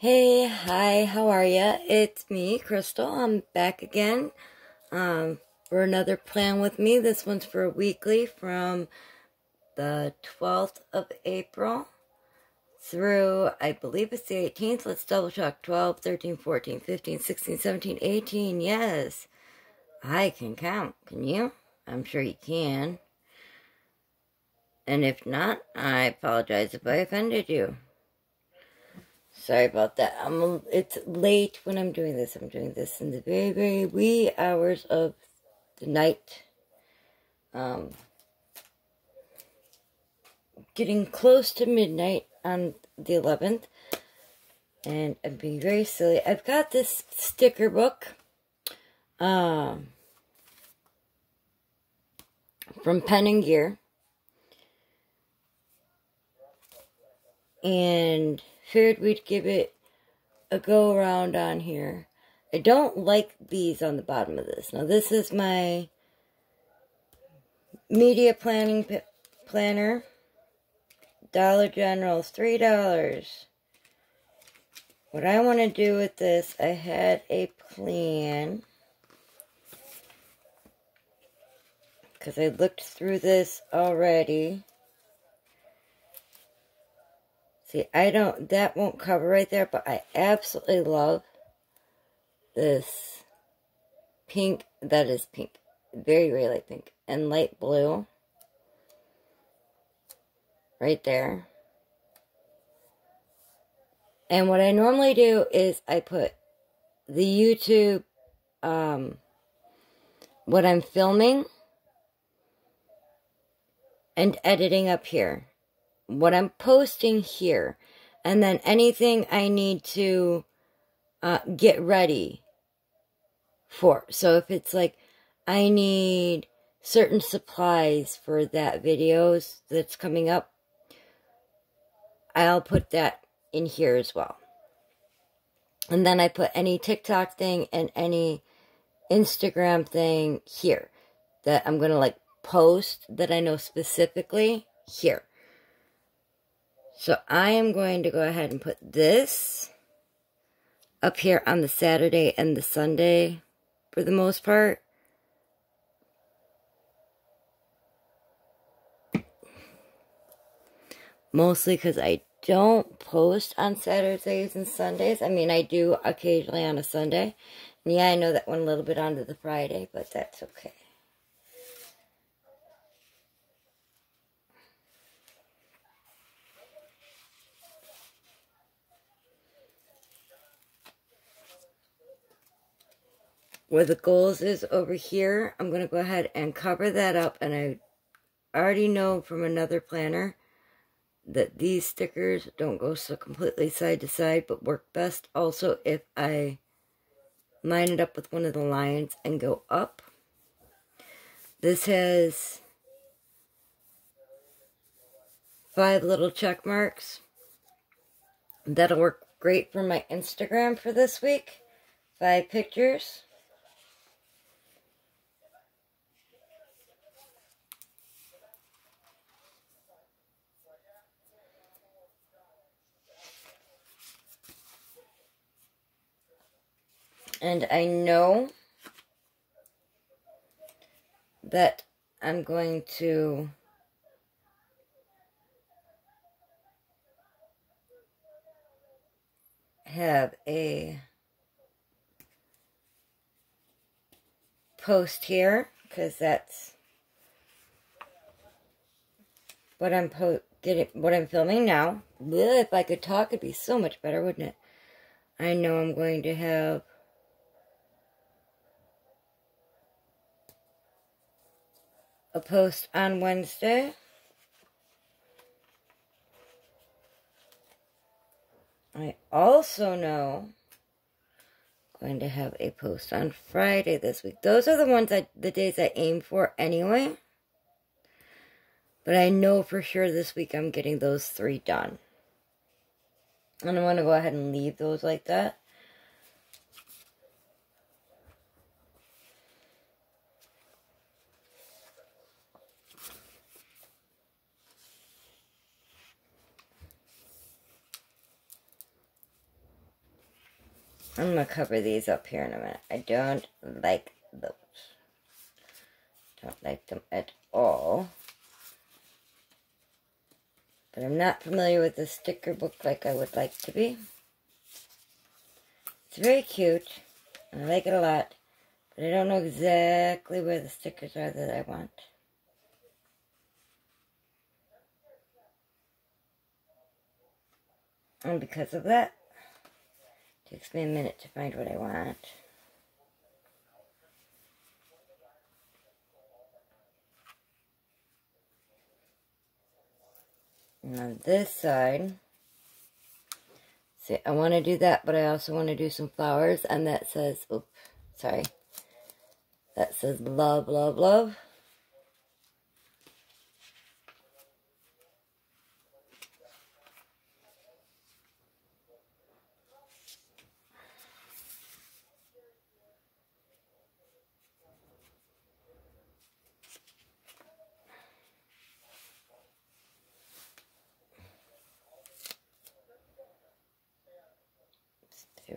Hey, hi, how are ya? It's me, Chrystal. I'm back again um, for another plan with me. This one's for a weekly from the 12th of April through, I believe it's the 18th. Let's double check. 12, 13, 14, 15, 16, 17, 18. Yes. I can count. Can you? I'm sure you can. And if not, I apologize if I offended you. Sorry about that. I'm it's late when I'm doing this. I'm doing this in the very, very wee hours of the night. Um, getting close to midnight on the 11th. And I'm being very silly. I've got this sticker book. Um, from Pen and Gear. And figured we'd give it a go around on here. I don't like these on the bottom of this. Now this is my media planning planner. Dollar General's $3. What I want to do with this, I had a plan. Because I looked through this already. See, I don't, that won't cover right there, but I absolutely love this pink, that is pink, very, very light pink, and light blue, right there. And what I normally do is I put the YouTube, um, what I'm filming, and editing up here what I'm posting here, and then anything I need to uh, get ready for. So if it's like I need certain supplies for that videos that's coming up, I'll put that in here as well. And then I put any TikTok thing and any Instagram thing here that I'm going to like post that I know specifically here. So I am going to go ahead and put this up here on the Saturday and the Sunday for the most part. Mostly because I don't post on Saturdays and Sundays. I mean, I do occasionally on a Sunday. And yeah, I know that went a little bit onto the Friday, but that's okay. Where the goals is over here, I'm going to go ahead and cover that up. And I already know from another planner that these stickers don't go so completely side to side, but work best also if I line it up with one of the lines and go up. This has five little check marks. That'll work great for my Instagram for this week. Five pictures. And I know that I'm going to have a post here because that's what I'm po getting what I'm filming now. if I could talk it'd be so much better, wouldn't it? I know I'm going to have a post on Wednesday. I also know I'm going to have a post on Friday this week. Those are the ones that the days I aim for anyway. But I know for sure this week I'm getting those three done. And I want to go ahead and leave those like that. I'm going to cover these up here in a minute. I don't like those. Don't like them at all. But I'm not familiar with the sticker book like I would like to be. It's very cute. I like it a lot. But I don't know exactly where the stickers are that I want. And because of that, takes me a minute to find what I want. And on this side, see, I want to do that, but I also want to do some flowers. And that says, oops, sorry. That says love, love, love.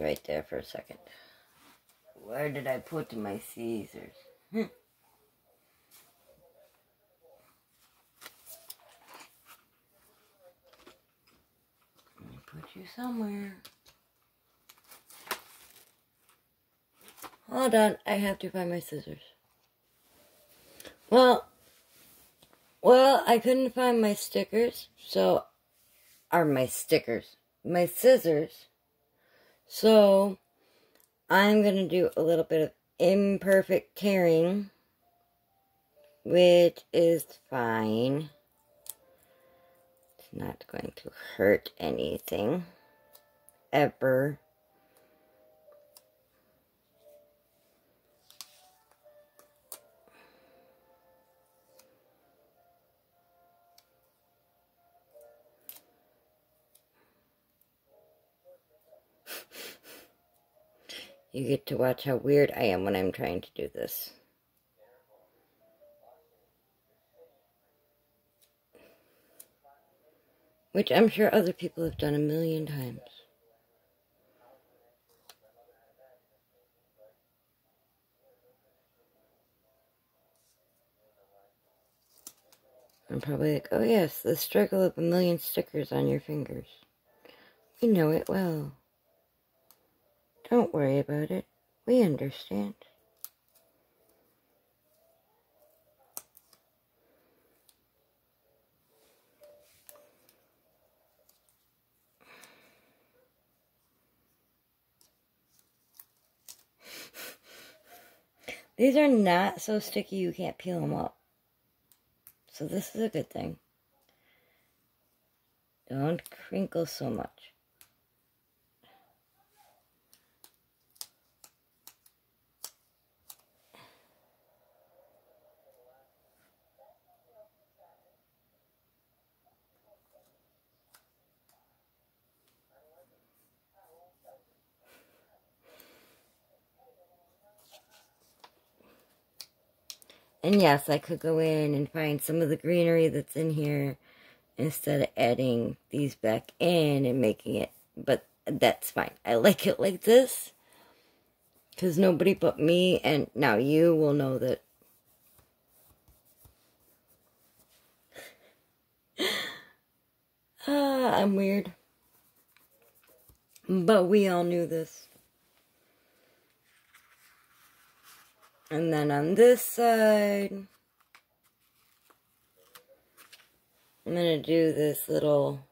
Right there for a second. Where did I put my scissors? Hmm. Let me put you somewhere. Hold on, I have to find my scissors. Well, well, I couldn't find my stickers, so, are my stickers, my scissors. So, I'm going to do a little bit of imperfect tearing, which is fine. It's not going to hurt anything, ever. You get to watch how weird I am when I'm trying to do this. Which I'm sure other people have done a million times. I'm probably like, oh yes, the struggle of a million stickers on your fingers. We know it well. Don't worry about it. We understand. These are not so sticky you can't peel them up. So this is a good thing. Don't crinkle so much. And yes, I could go in and find some of the greenery that's in here instead of adding these back in and making it, but that's fine. I like it like this because nobody but me and now you will know that ah, I'm weird. But we all knew this. And then on this side, I'm going to do this little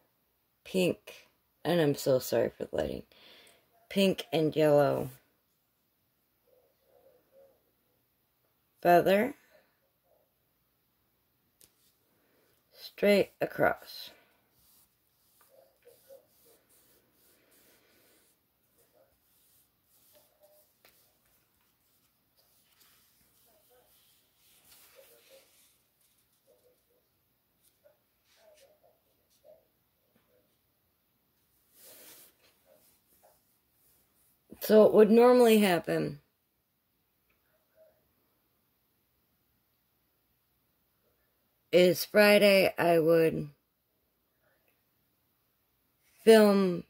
pink, and I'm so sorry for the lighting, pink and yellow feather straight across. So it would normally happen is Friday I would film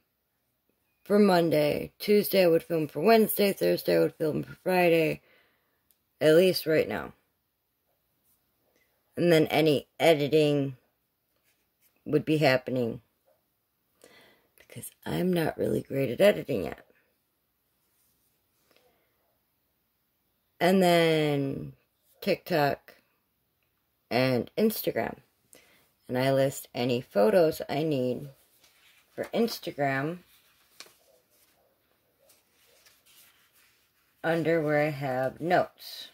for Monday. Tuesday I would film for Wednesday. Thursday I would film for Friday. At least right now. And then any editing would be happening. Because I'm not really great at editing yet. And then TikTok and Instagram. And I list any photos I need for Instagram under where I have notes.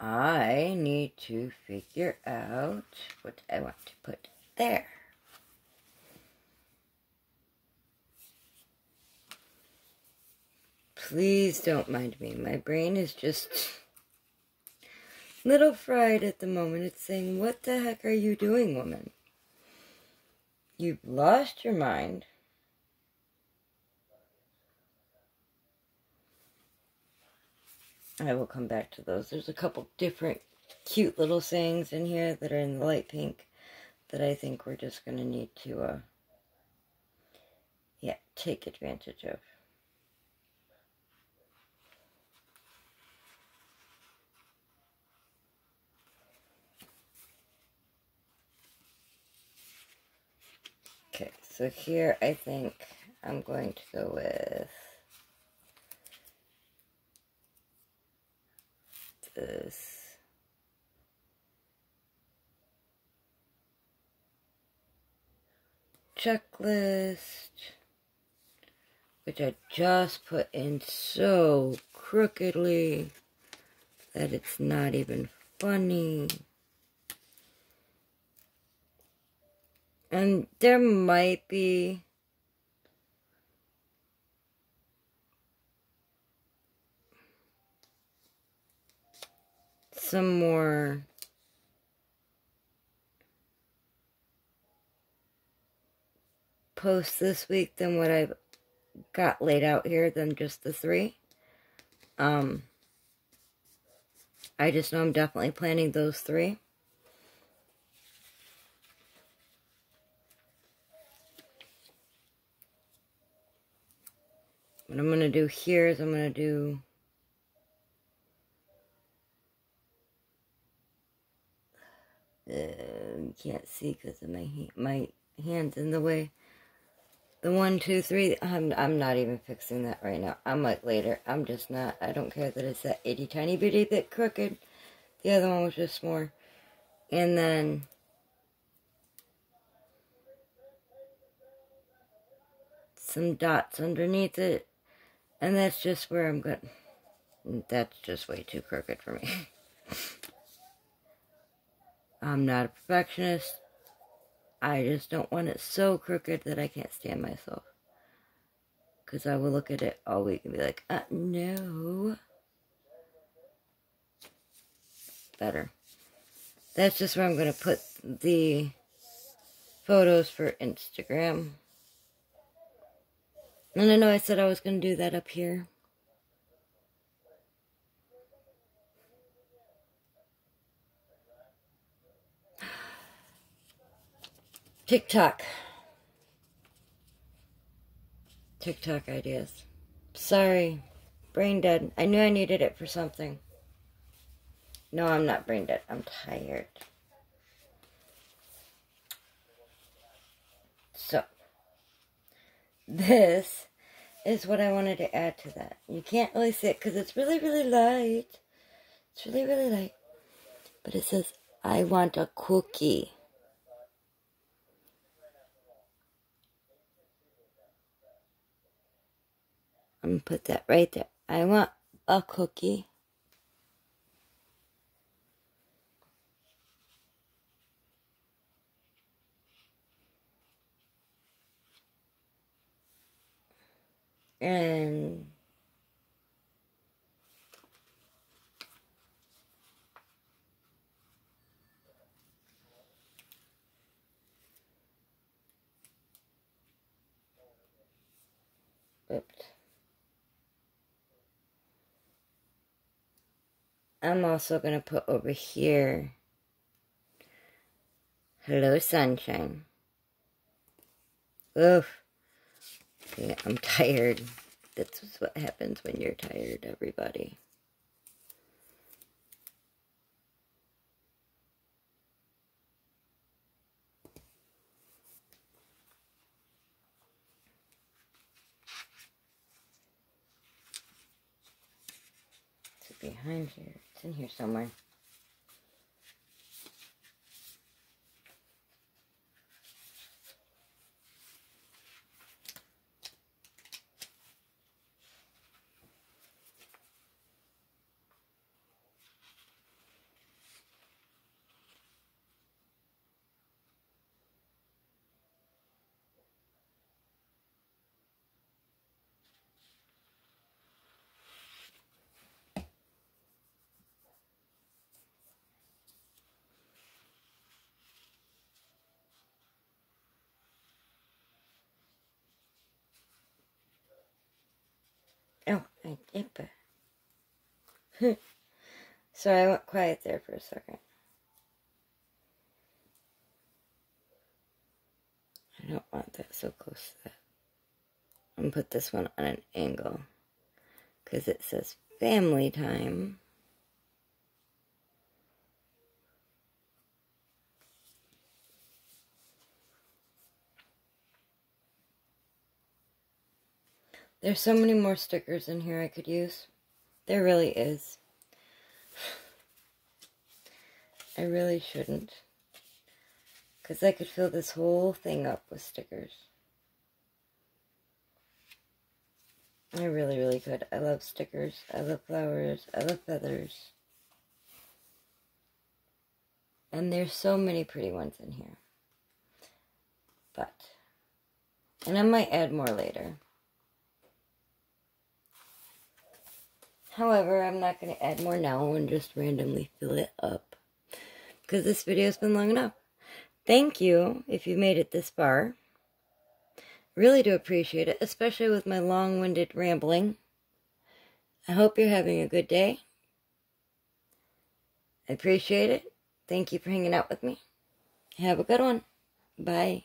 I need to figure out what I want to put there. Please don't mind me. My brain is just little fried at the moment. It's saying, What the heck are you doing, woman? You've lost your mind. I will come back to those. There's a couple different cute little sayings in here that are in the light pink that I think we're just going to need to, uh, yeah, take advantage of. Okay, so here I think I'm going to go with this. Checklist, which I just put in so crookedly that it's not even funny. And there might be some more posts this week than what I've got laid out here than just the three. Um, I just know I'm definitely planning those three. What I'm going to do here is I'm going to do uh, can't see because of my my hands in the way. The one, two, three. I'm I'm not even fixing that right now. I'm like later. I'm just not. I don't care that it's that itty tiny bitty bit crooked. The other one was just more. And then some dots underneath it. And that's just where I'm going. That's just way too crooked for me. I'm not a perfectionist. I just don't want it so crooked that I can't stand myself. Because I will look at it all week and be like, uh, no. Better. That's just where I'm going to put the photos for Instagram. And I know I said I was going to do that up here. TikTok. TikTok ideas. Sorry. Brain dead. I knew I needed it for something. No, I'm not brain dead. I'm tired. So, this is what I wanted to add to that. You can't really see it because it's really, really light. It's really, really light. But it says, I want a cookie. I'm going to put that right there. I want a cookie. And Oops. I'm also going to put over here Hello, sunshine. Oof. Okay, I'm tired. That's what happens when you're tired, everybody. It's behind here. It's in here somewhere. I did, so I went quiet there for a second. I don't want that so close to that. I'm gonna put this one on an angle because it says family time. There's so many more stickers in here I could use. There really is. I really shouldn't. Because I could fill this whole thing up with stickers. I really, really could. I love stickers. I love flowers. I love feathers. And there's so many pretty ones in here. But, and I might add more later. However, I'm not going to add more now and just randomly fill it up. Because this video has been long enough. Thank you if you made it this far. Really do appreciate it, especially with my long-winded rambling. I hope you're having a good day. I appreciate it. Thank you for hanging out with me. Have a good one. Bye.